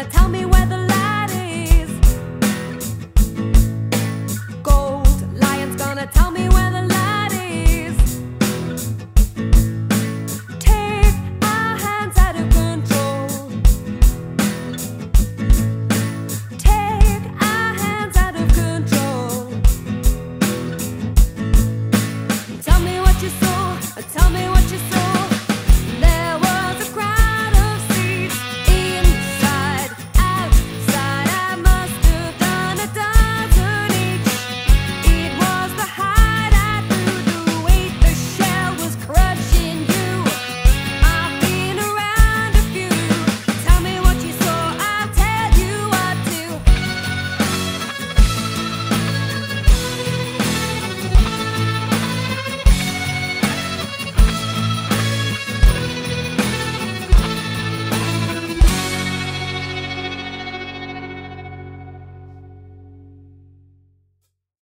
wanna tell me